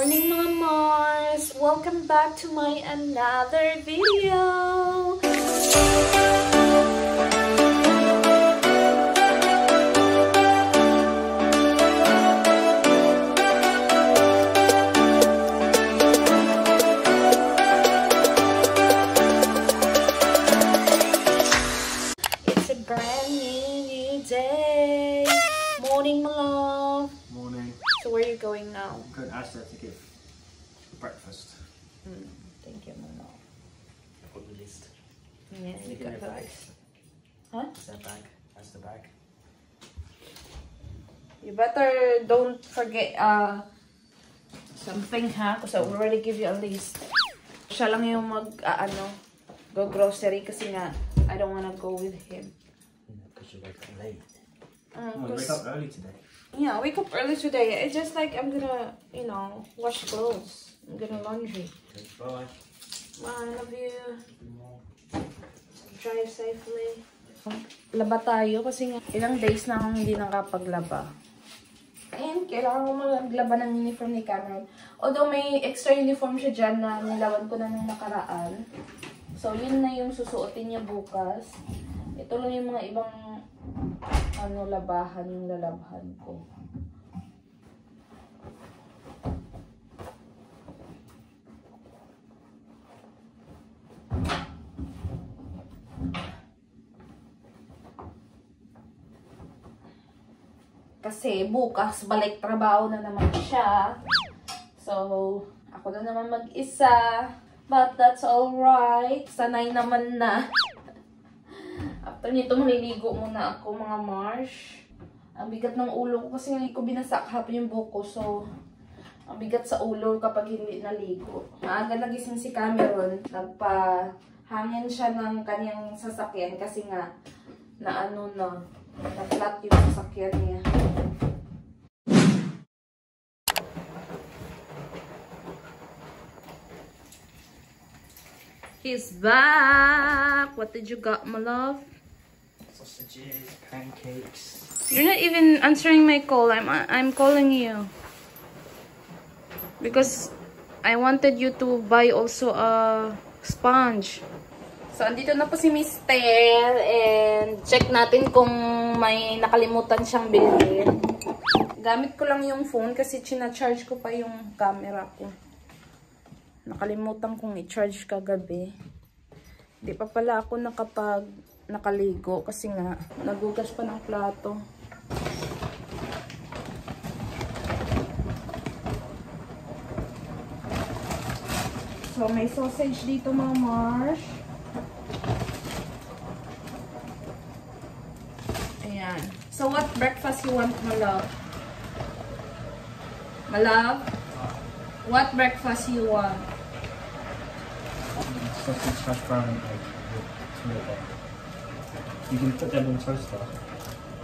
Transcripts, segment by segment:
morning mga Mars! Welcome back to my another video! Yeah, you got a bag. that. Huh? Is that bag? That's the bag. You better don't forget uh something ha because I already give you a list. Siya lang yung mag uh, ano go grocery kasi nga I don't wanna go with him. Because you wake up late. Uh, Oh, you up early today. yeah, wake up early today. It's just like I'm gonna, you know, wash clothes. I'm gonna laundry. Okay, bye. Bye, I love you. Drive safely. Laba tayo kasi ilang days na akong hindi nakapaglaba. Ayan, kailangan ko maglaba ng uniform ni Cameron. Although may extra uniform siya dyan na nilawan ko na nung nakaraan. So, yun na yung susuotin niya bukas. Ito lang yung mga ibang ano, labahan yung lalabhan ko. Kasi bukas, balik trabaho na naman siya. So, ako na naman mag-isa. But that's alright. Sanay naman na. After nito, maliligo muna ako, mga Marsh. Ang bigat ng ulo ko kasi hindi ko binasak hapon yung buko. So, ang bigat sa ulo kapag hindi naligo. Maaga nagising si Cameron. Nagpa-hangin siya ng kanyang sasakyan kasi nga na ano na, na-flat yung sasakyan niya. He's back! What did you got, my love? Sausages, pancakes. You're not even answering my call. I'm I'm calling you. Because I wanted you to buy also a sponge. So, andito na po si Mister and check natin kung may nakalimutan siyang bilhin. Gamit ko lang yung phone kasi china-charge ko pa yung camera ko. Nakalimutan kong i-charge kagabi. Di pa pala ako nakapag nakaligo kasi nga nagugas pa ng plato. So, may sausage dito mga Marsh. Ayan. So, what breakfast you want, my love? My love? What breakfast you want? Sausage, hash brown, and egg with tomato. You can put them in toaster.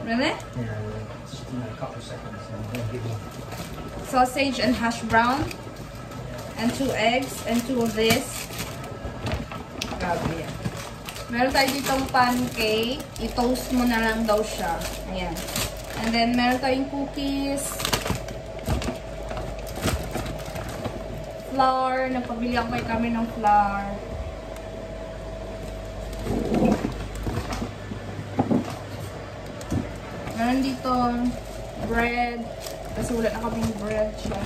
Really? Yeah, just in a couple of seconds and give them. Sausage and hash brown. And two eggs. And two of this. Grabe yan. Meron tayo ditong pancake. I-toast mo na lang daw siya. Ayan. And then, meron tayong cookies. Flour. Nagpabili ako kami ng flour. Meron dito bread. Kasi wala na kaming bread siya.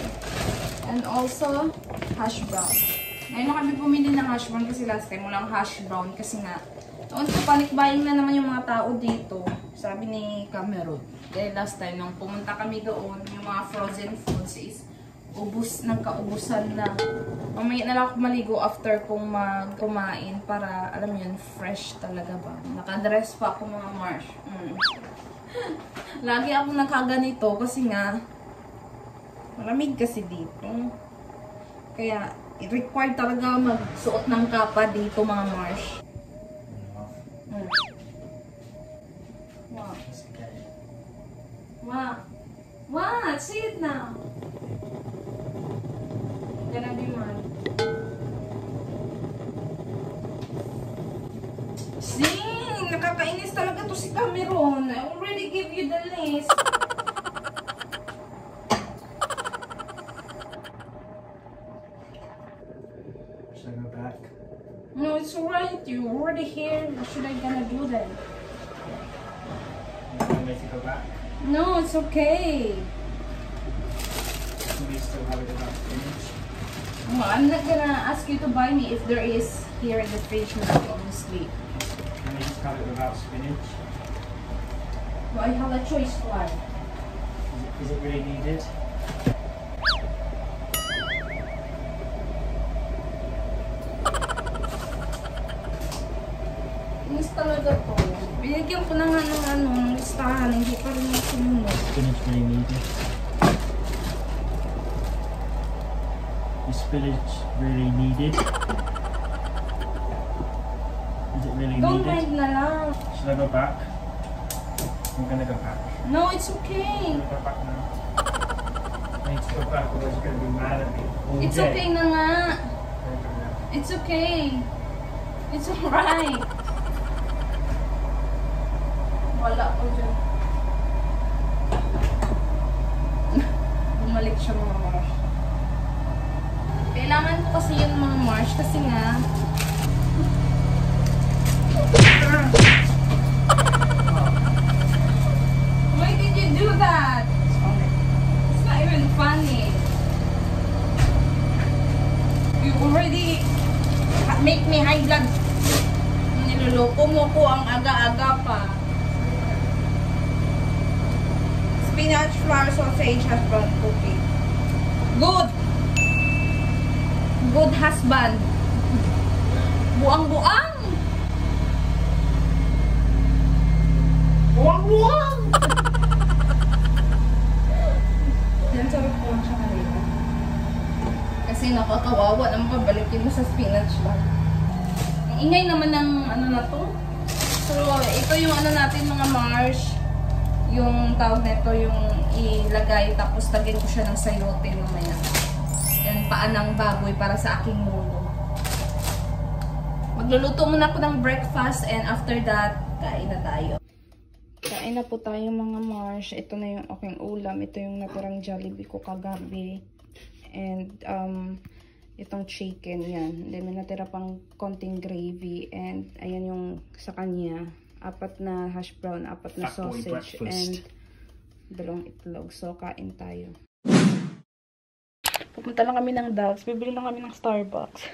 And also, hash brown. Ngayon na kami pumili ng hash brown kasi last time walang hash brown kasi nga noon ko panic buying na naman yung mga tao dito. Sabi ni Cameron. Dahil last time nung pumunta kami doon, yung mga frozen foods is ubus, nagkaubusan na. Mamaya na lang ako maligo after kong mag kumain para, alam yun, fresh talaga ba. Nakadress pa ako mga marsh. Mm. Lagi ako nakaganito kasi nga, malamig kasi dito. Kaya, required talaga magsuot ng kapa dito mga marsh. Mm. Wow. Wow. What? Say it now. Gonna be mine. Sing! Nakakainis talaga to si Cameron. I already gave you the list. Should I go back? No, it's alright. You're already here. What should I gonna do then? You want me to go back? No, it's okay. We still have it about spinach? No, I'm not gonna ask you to buy me if there is here in the fridge now, honestly. Can we just have it without spinach? But I have a choice. Is it, is it really needed? Inis talaga to. Binigyan ko na nga ng ano, ng listahan. Hindi pa rin yung sumunod. Spinach really needed? Is spinach really needed? Is it really Don't needed? mind na lang. Should I go back? I'm gonna go back. No, it's I'm okay. gonna go back now. I need to go back or he's gonna be mad at me. all It's day. okay na nga. I'm gonna go now. It's okay. It's alright. That? It's not even funny. You already make me high blood. Niloloko mo ko ang aga-aga pa. Spinach flour sausage husband cooking. Good. Good husband. Buang-buang. Buang-buang. Yan sabi ko lang siya kanina. Kasi nakakawawa naman pabalikin mo sa spinach lang. Ang ingay naman ng ano na to. So, ito yung ano natin mga marsh. Yung tawag nito yung ilagay tapos lagyan ko siya ng sayote mamaya. Yan, paan ng baboy para sa aking mulo. Magluluto muna ako ng breakfast and after that, kain na tayo. Kain na po tayo mga marsh. Ito na yung aking ulam. Ito yung natirang Jollibee ko kagabi. And um, itong chicken yan. Then may natira pang konting gravy. And ayan yung sa kanya. Apat na hash brown, apat na Fat boy sausage, breakfast. and dalawang itlog. So, kain tayo. Pupunta lang kami ng Dogs. Bibili lang kami ng Starbucks.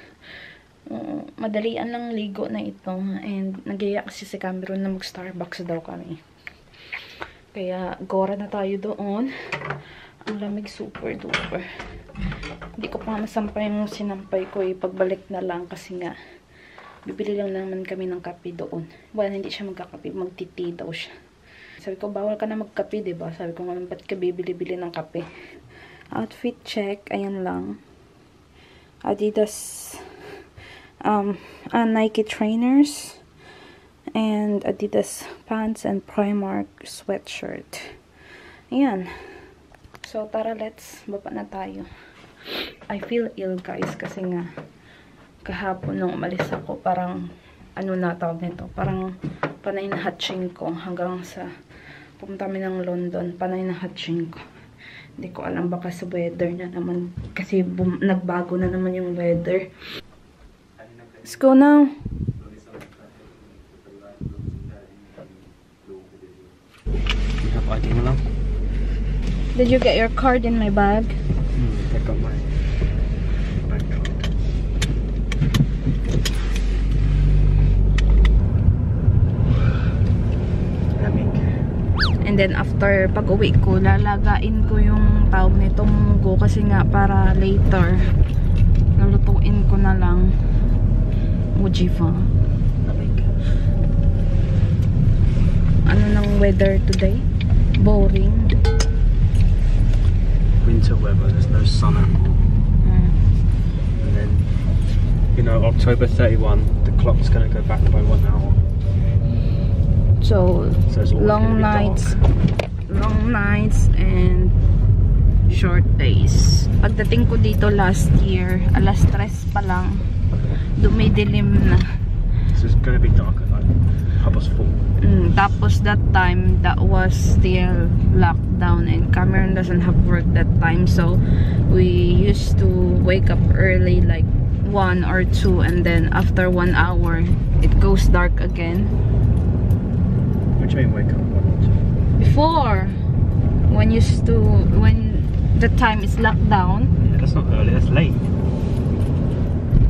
Uh, madalian lang ligo na ito. And nagaya kasi si Cameron na mag-Starbucks daw kami. Kaya, gora na tayo doon. Ang lamig super duper. Hindi ko pa masampay yung sinampay ko eh. Pagbalik na lang kasi nga bibili lang naman kami ng kape doon. Well, hindi siya magkakape. Magtiti daw siya. Sabi ko, bawal ka na magkape, ba diba? Sabi ko, nga, ba't ka bibili-bili ng kape? Outfit check. Ayan lang. Adidas um, uh, Nike trainers and Adidas pants and Primark sweatshirt. Ayan. So, tara, let's baba na tayo. I feel ill, guys, kasi nga kahapon nung umalis ako, parang ano na tawag nito, parang panay na hatching ko hanggang sa pumunta kami ng London, panay na hatching ko. Hindi ko alam baka sa weather na naman kasi bum- nagbago na naman yung weather. Let's go now. ID mo lang? Did you get your card in my bag? Hmm, I got my bank card. Lamig. And then after pag uwi ko, lalagain ko yung tawag nitong munggo kasi nga para later lulutuin ko na lang Mujifa. Ano ng weather today? Boring. Winter weather, there's no sun anymore. Mm. And then, you know, October 31, the clock's gonna go back by one hour. So, So long nights. Long nights and short days. Pagdating ko dito last year, alas 3 pa lang, dumidilim na. So it's gonna be dark at like four. Mm, tapos that time, that was still lockdown and Cameron doesn't have work that time. So, we used to wake up early like 1 or 2 and then after 1 hour it goes dark again. What do you mean wake up one or two? Before, when used to, when the time is locked down, Yeah, that's not early, that's late.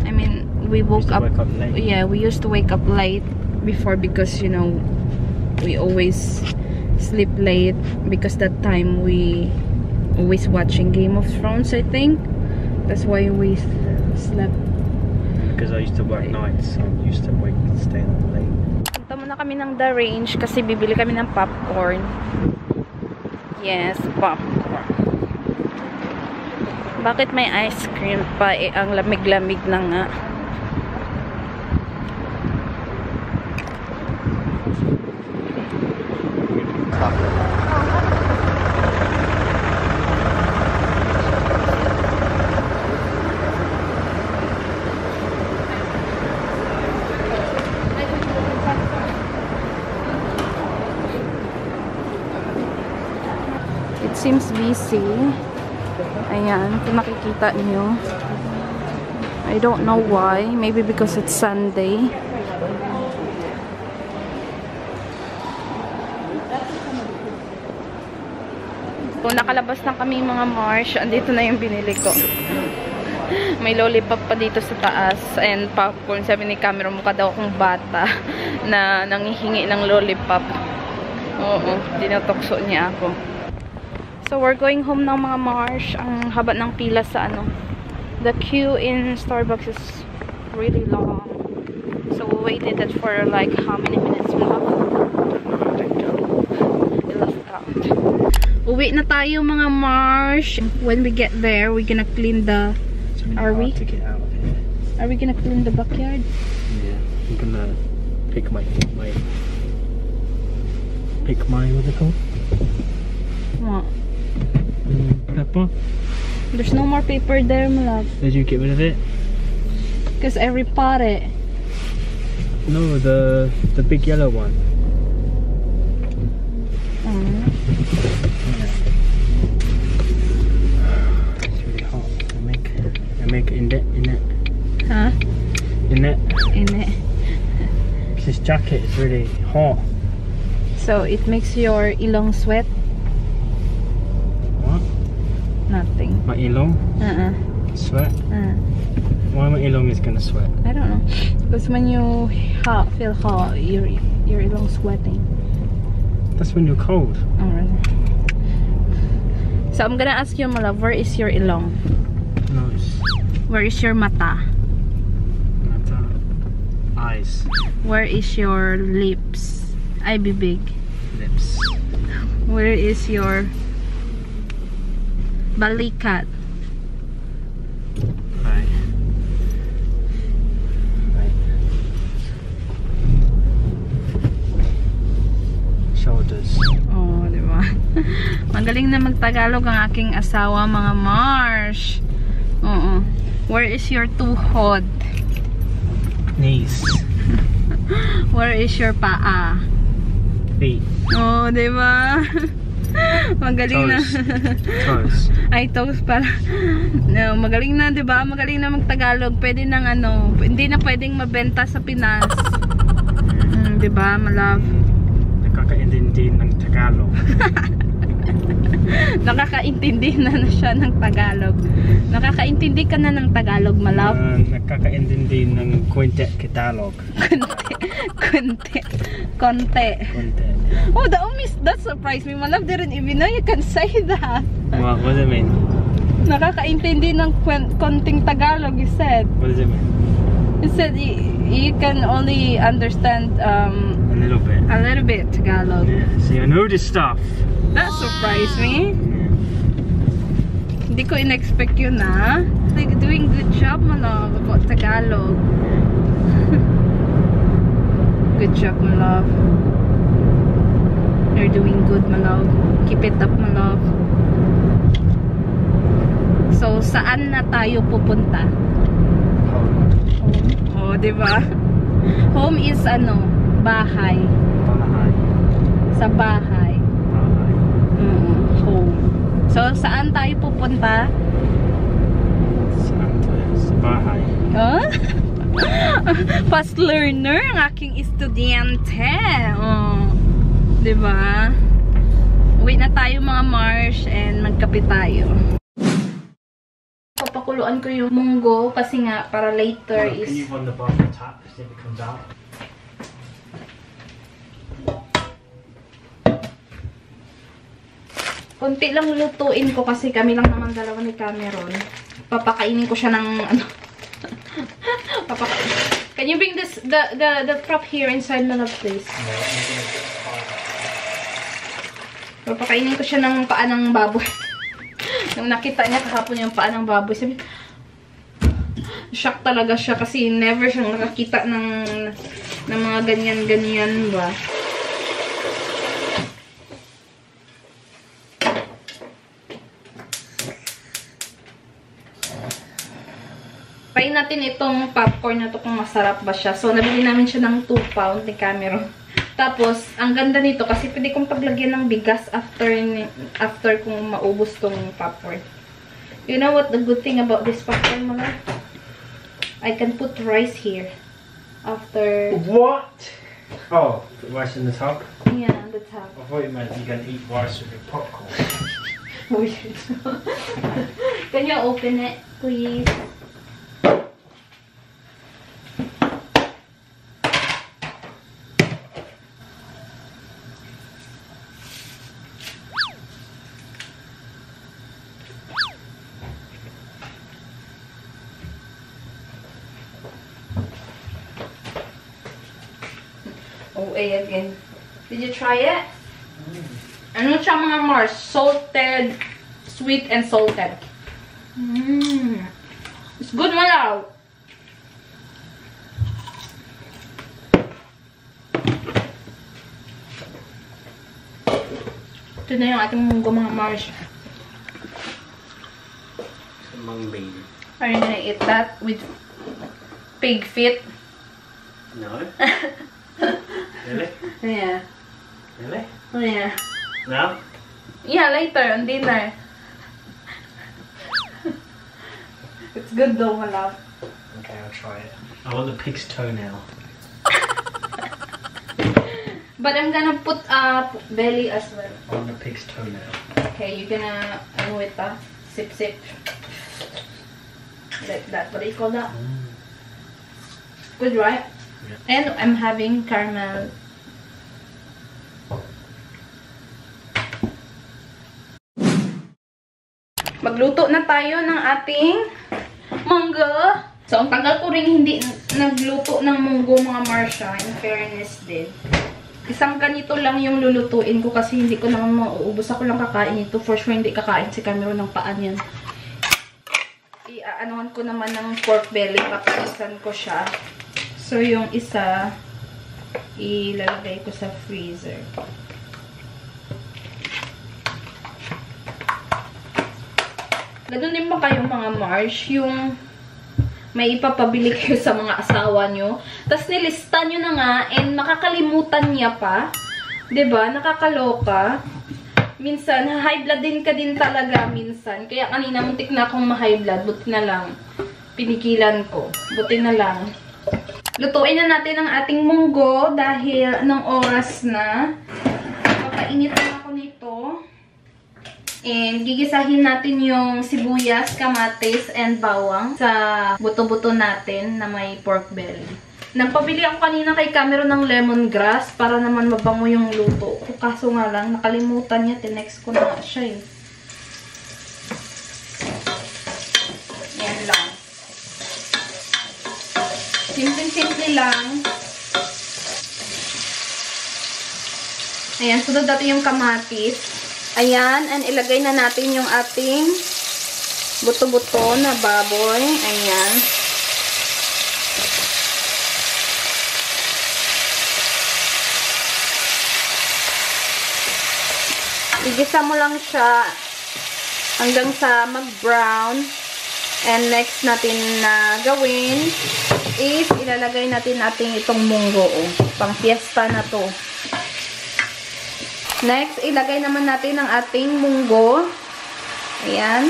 I mean, we woke up, up late. yeah, we used to wake up late before because, you know, we always sleep late because that time we always watching Game of Thrones, I think. That's why we slept. Because I used to work nights, so I'm used to wake staying up late. Punta muna kami ng The Range kasi bibili kami ng popcorn. Yes, popcorn. Bakit may ice cream pa? Eh, ang lamig-lamig na nga. It seems busy. Ayan, kung nakikita niyo. I don't know why. Maybe because it's Sunday. Kung nakalabas na kami mga Marsh, andito na yung binili ko. May lollipop pa dito sa taas and popcorn. Sabi ni camera mukha daw akong bata na nangihingi ng lollipop. Oo, dinotokso niya ako. So, we're going home ng mga Marsh. Ang haba ng pila sa ano. The queue in Starbucks is really long. So, we waited that for like how many minutes count. Uwi na tayo mga Marsh. When we get there, we're gonna clean the... Are we? Are we gonna clean the backyard? Yeah, I'm gonna pick my my pick my what's it called? What? Pepper. There's no more paper there, my love. Did you get rid of it? Because I repot it. No, the the big yellow one. Mm. It's really hot. I make I make in it in it Huh? in it. In it. This jacket is really hot. So, it makes your ilong sweat? Nothing. My ilong Uh-uh. sweat. Uh. Why my ilong is gonna sweat? I don't know. Because when you hot, feel hot, your your ilong sweating. That's when you're cold. Oh, really? So I'm gonna ask you, my love, where is your ilong? Nice. Where is your mata? Mata. Eyes. Where is your lips? I be big. Lips. Where is your balikat? Right. Right. Shoulders. Oh, di ba? Magaling na magtagalog ang aking asawa, mga Marsh. Oo. Where is your tuhod? Knees. Where is your paa? Feet. Oh, di ba? Magaling na. Toes. Ay, toes pala. No, magaling na, di ba? Magaling na magtagalog. Pwede nang ano, hindi na pwedeng mabenta sa Pinas. Mm, di ba, malove? Nakakaintindi ng Tagalog. Nakakaintindi na na siya ng Tagalog. Nakakaintindi ka na ng Tagalog, malove? Uh, nakakaintindi ng Quintet Tagalog. Konti. Konti. Konti. Oh, that almost, that surprised me. Malove didn't even know you can say that. What, what does it mean? Nakakaintindi ng konting Tagalog, you said. What does it mean? You said you, you can only understand um, little bit. a little bit Tagalog. Yeah. See, I know this stuff. That surprised me. Yeah. Hindi ko in-expect yun ah. Like, doing good job mo love about Tagalog. good job my love. You're doing good my love. Keep it up my love. So, saan na tayo pupunta? Oh, di ba? Home is ano, bahay. Bahay. Sa bahay. Bahay. Mm, home. So, saan tayo pupunta? Saan tayo? Sa bahay. Huh? Fast learner ang aking estudyante. Oh. 'Di ba? Uwi na tayo mga Marsh and magkape tayo. Papakuluan ko yung munggo kasi nga para later Can you is run the bottom tap if it comes out? Konti lang lutuin ko kasi kami lang naman dalawa ni Cameron. Papakainin ko siya ng ano. Papakainin. Can you bring this the the the prop here inside love please? Papakainin ko siya ng paa ng baboy. Nung nakita niya kahapon yung paa ng baboy, sabi, shock talaga siya kasi never siyang nakakita ng, ng mga ganyan-ganyan ba. Natin itong popcorn na to kung masarap ba siya. So, nabili namin siya ng 2 pound ni Cameron. Tapos, ang ganda nito kasi pwede kong paglagyan ng bigas after ni- after kung maubos tong popcorn. You know what the good thing about this popcorn, mga? I can put rice here. After, What? Oh, put rice in the tub? yeah, on the top. I thought you meant you can eat rice with your popcorn. Weird. can you open it, please? Oh, again. Did you try it? Ano siya mga Mars? Salted, sweet and salted. Mmm. It's good malaw. Ito na yung ating munggo mga Mars. Mung bean. Are you gonna eat that with pig feet? No. really? Yeah. Really? Yeah. No? Yeah, later on dinner. It's good though, my love. Okay, I'll try it. I want the pig's toenail. But I'm gonna put uh belly as well. I want the pig's toenail. Okay, you're gonna ano it ah? Sip sip. Like that. What do you call that? Mm. Good, right? Yeah. And I'm having caramel. Magluto na tayo ng ating munggo. So, ang tagal ko rin hindi nagluto ng munggo mga Marsha. In fairness din. Isang ganito lang yung lulutuin ko kasi hindi ko naman mauubos. Ako lang kakain ito. For sure, hindi kakain si Cameron ng paan yan. I-aanohan ko naman ng pork belly. Papalisan ko siya. So, yung isa, ilalagay ko sa freezer. Ganun din ba kayo mga Marsh? Yung may ipapabili kayo sa mga asawa nyo. Tapos nilista nyo na nga and makakalimutan niya pa. ba Nakakaloka. Minsan, high blood din ka din talaga minsan. Kaya kanina muntik na akong ma-high blood. Buti na lang. Pinikilan ko. Buti na lang. Lutuin na natin ang ating munggo dahil ng oras na. Papainit na. And gigisahin natin yung sibuyas, kamatis, and bawang sa buto-buto natin na may pork belly. Nagpabili ako kanina kay Cameron ng lemongrass para naman mabango yung luto. Kaso nga lang, nakalimutan niya. Tinext ko na siya eh. Yan lang. Simple-simple lang. Ayan, sunod natin yung kamatis. Ayan, and ilagay na natin yung ating buto-buto na baboy. Ayan. Igisa mo lang siya hanggang sa mag-brown. And next natin na gawin is ilalagay natin natin itong munggo. Oh. Pang fiesta na to. Next, ilagay naman natin ang ating munggo. Ayan.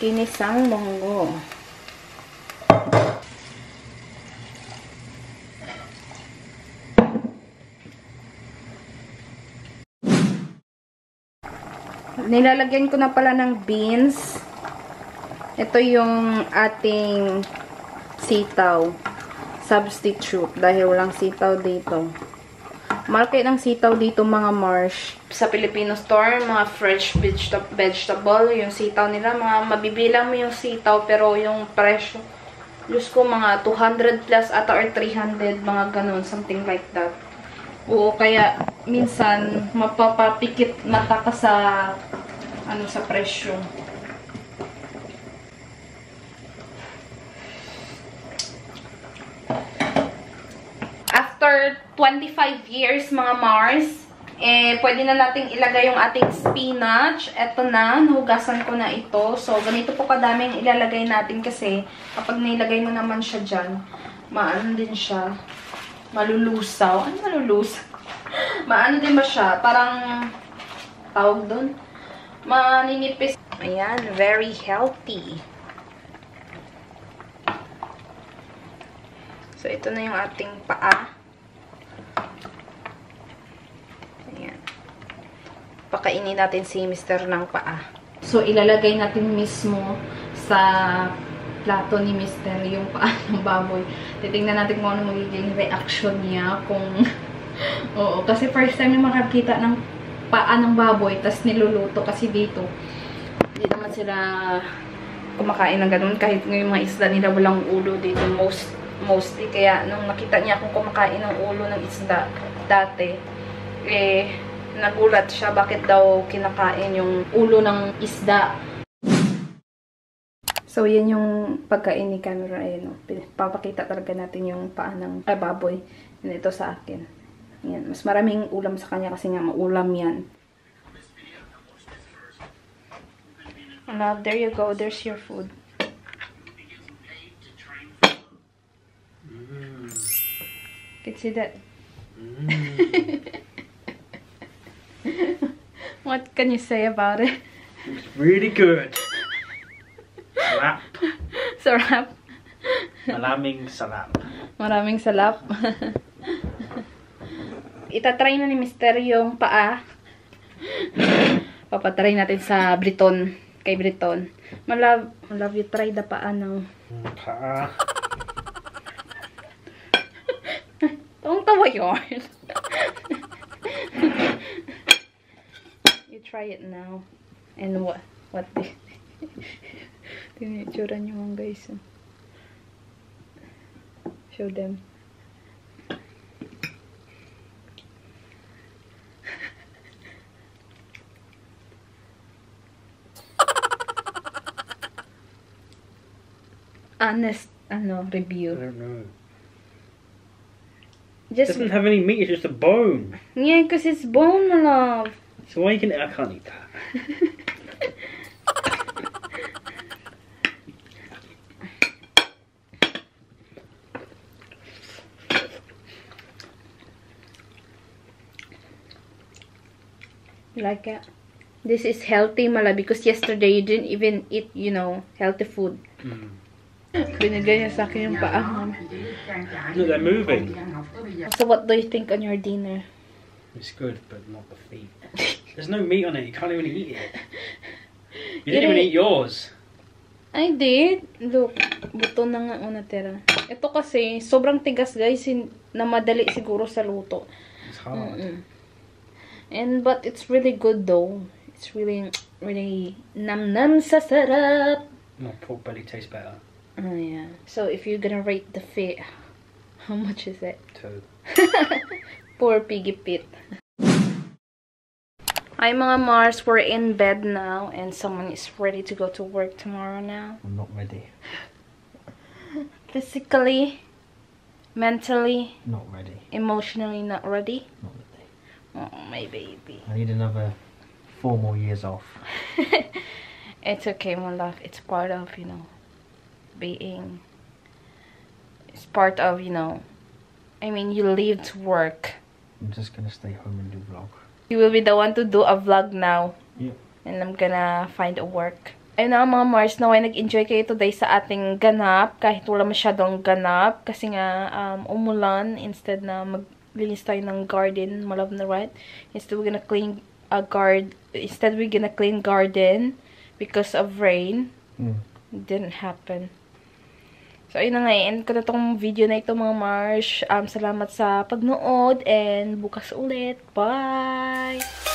Ginisang munggo. Nilalagyan ko na pala ng beans. Ito yung ating sitaw. Substitute. Dahil walang sitaw dito. Market ng sitaw dito mga marsh. Sa Filipino store, mga fresh vegeta- vegetable, yung sitaw nila, mga mabibilang mo yung sitaw, pero yung presyo, Diyos ko, mga 200 plus ata or 300, mga ganun, something like that. Oo, kaya minsan mapapapikit mata ka sa ano sa presyo. After 25 years mga Mars, eh pwede na nating ilagay yung ating spinach. Eto na, nahugasan ko na ito. So ganito po kadaming ilalagay natin kasi kapag nilagay mo naman siya diyan, maano din siya, malulusaw. Ano malulusaw? maano din ba siya? Parang, tawag doon? Maninipis. Ayan, very healthy. So, ito na yung ating paa. Ayan. Pakainin natin si Mr. ng paa. So, ilalagay natin mismo sa plato ni Mr. yung paa ng baboy. Titingnan natin kung ano magiging reaction niya. Kung, oo, kasi first time na makakita ng paa ng baboy, tas niluluto kasi dito. Hindi naman sila kumakain ng ganun. Kahit yung mga isda nila walang ulo dito most, mostly. Kaya nung nakita niya akong kumakain ng ulo ng isda dati, eh, nagulat siya bakit daw kinakain yung ulo ng isda. So, yan yung pagkain ni camera. Ayan, oh. Papakita talaga natin yung paa ng ay, baboy. Yan, ito sa akin. Yan. Mas maraming ulam sa kanya kasi nga maulam yan. Love, there you go. There's your food. Can you see that? What can you say about it? It's really good. Salap. Sarap. Malaming salap. Maraming salap. Itatry na ni Mister yung paa. Papatry natin sa Briton. Kay Briton. Malove, malove you try the paa ng... Pa. Ang tawa yun. Try it now. And what? What. Tinitsura niyo mga guys. Show them. Honest, uh, ano, I review. don't know. It Just, doesn't have any meat, it's just a bone. yeah, because it's bone, love. So why you can I can't eat that. You like it. This is healthy, mala, because yesterday you didn't even eat, you know, healthy food. Mm. Binigay niya sa akin yung paa. ma'am. Look, they're moving. So what do you think on your dinner? It's good, but not the feet. There's no meat on it. You can't even eat it. You didn't even eat yours. I did. Look, buto na nga una tira. Ito kasi, sobrang tigas guys, na madali siguro sa luto. It's hard. Mm-mm. And, but it's really good though. It's really, really nam-nam sa sarap. My pork belly tastes better Oh yeah. So if you're gonna rate the fit, how much is it? too. Poor piggy pit. Hi mga Mars, we're in bed now and someone is ready to go to work tomorrow now. I'm not ready. Physically, mentally, Not ready. emotionally not ready. Not ready. Oh, my baby. I need another four more years off. It's okay, my love. It's part of, you know, being. It's part of, you know, I mean, you leave to work. I'm just gonna stay home and do vlog. You will be the one to do a vlog now. Yeah. And I'm gonna find a work. ayun na mga Mars, naway nag-enjoy kayo today sa ating ganap, kahit wala masyadong ganap, kasi nga um, umulan, instead na maglinis tayo ng garden, malove na right? Instead we're gonna clean a guard, instead we're gonna clean garden because of rain. Mm. It didn't happen. So, ayun na nga, end ko na tong video na ito mga Mars. Um, salamat sa pagnood and bukas ulit. Bye!